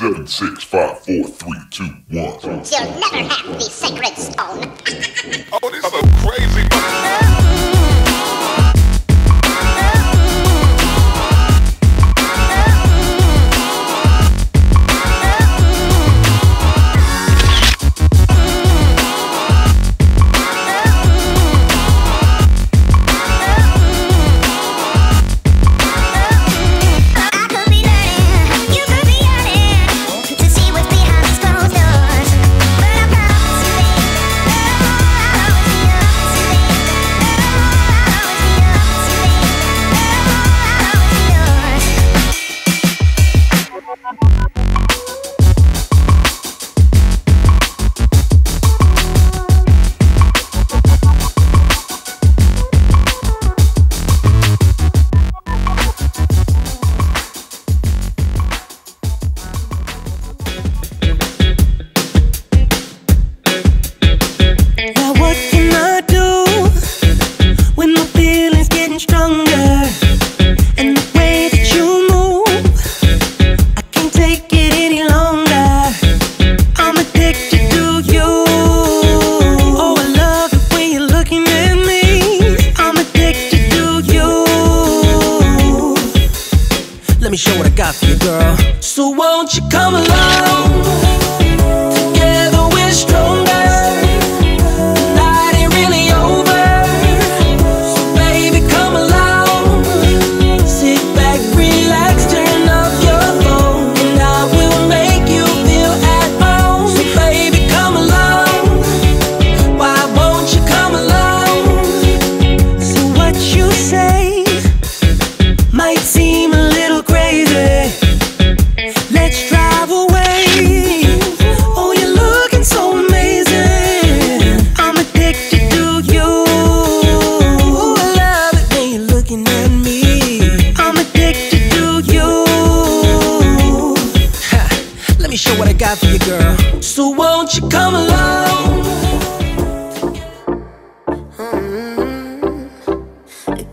Seven, six, five, four, three, two, one. You'll never have the sacred stone. oh, this is a crazy.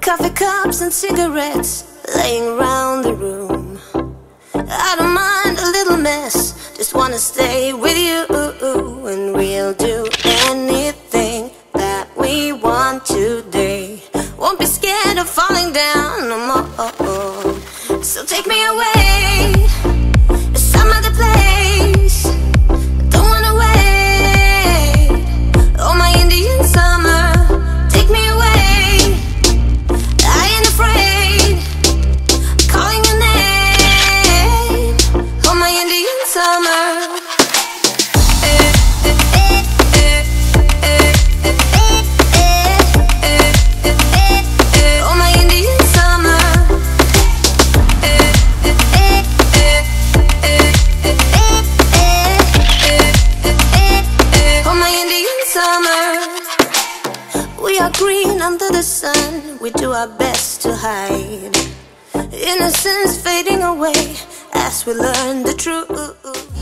Coffee cups and cigarettes laying round the room. I don't mind a little mess, just wanna stay with you, and we'll do. We are green under the sun, we do our best to hide. Innocence fading away as we learn the truth.